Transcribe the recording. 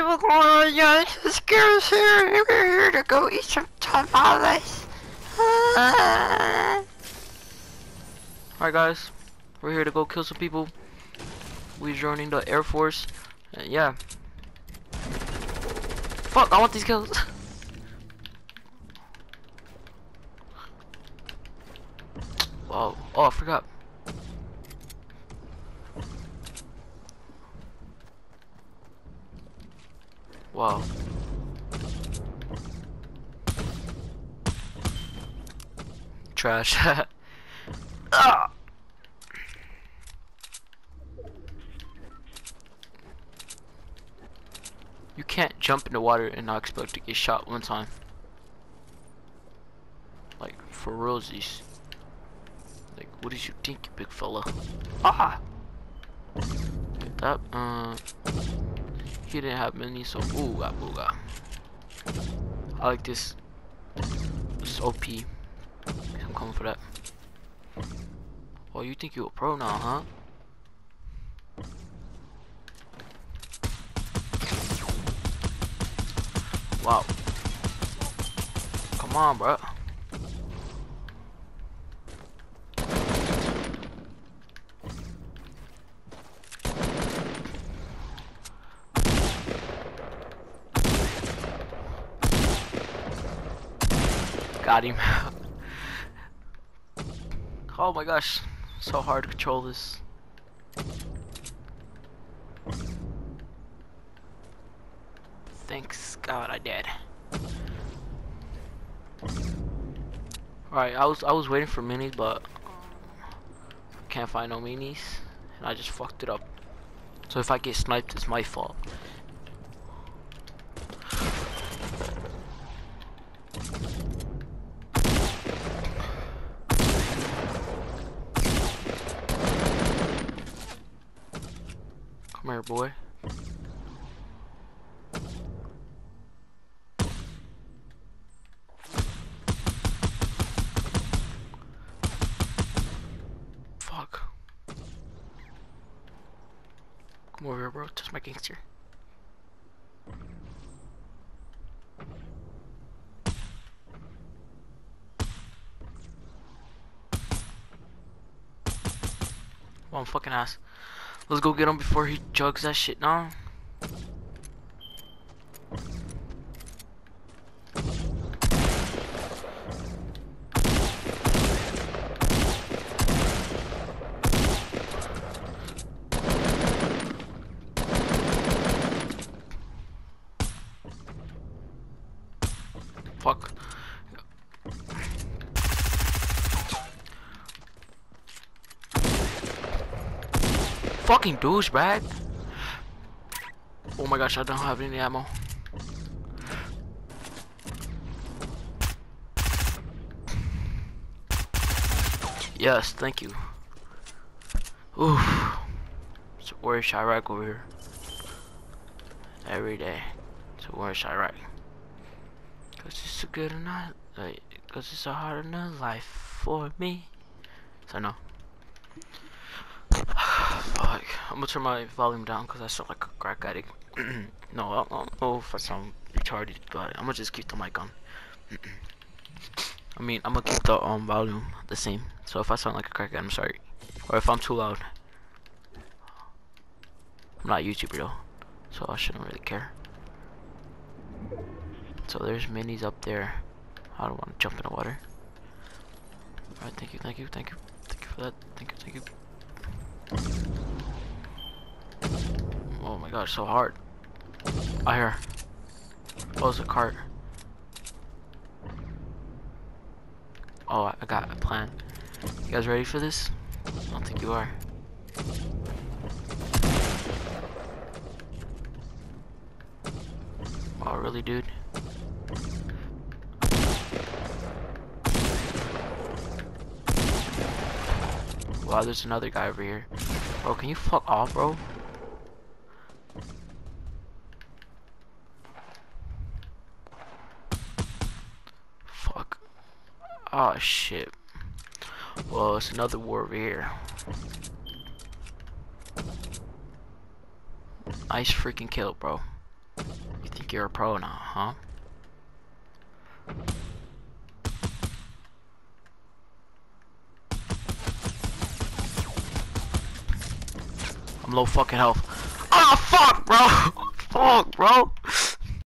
What's going on, guys? Scare's here. We're here to go eat some tamales. Alright guys, we're here to go kill some people. We're joining the Air Force. And yeah. Fuck, I want these kills. Wow. Oh, oh, I forgot. Wow. Trash. ah! You can't jump in the water and not expect to get shot one time. Like, for realsies. Like, what did you think, big fella? Ah! Get that, uh... He didn't have many, so ooga booga. I like this. It's OP. I'm coming for that. Oh, you think you're a pro now, huh? Wow. Come on, bro. Got him. oh my gosh. So hard to control this. Thanks God I did. Alright, I was I was waiting for minis but um, can't find no minis and I just fucked it up. So if I get sniped it's my fault. Come here boy. Fuck. Come over here, bro. Touch my gangster. One fucking ass. Let's go get him before he jugs that shit now. Fuck. Fucking douchebag. Oh my gosh, I don't have any ammo. Yes, thank you. Oof. So where's Chirac over here? Every day. So where's Chirac? Cause it's a good enough, like, cause it's a hard enough life for me. So no. Fuck. I'm gonna turn my volume down because I sound like a crack addict. no, I don't know if I sound retarded, but I'm gonna just keep the mic on. I mean, I'm gonna keep the um volume the same. So if I sound like a crack addict, I'm sorry. Or if I'm too loud. I'm not a YouTuber though, so I shouldn't really care. So there's minis up there. I don't want to jump in the water. Alright, thank you, thank you, thank you. Thank you for that. Thank you, thank you. Oh gosh, so hard. I hear. Oh, it's a cart. Oh, I got a plan. You guys ready for this? I don't think you are. Oh, really, dude? Wow, there's another guy over here. Bro, can you fuck off, bro? Fuck. Oh, shit. Well, it's another war over here. Nice freaking kill, bro. You think you're a pro now, huh? I'm low fucking health. Oh fuck, bro. fuck, bro.